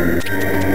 Música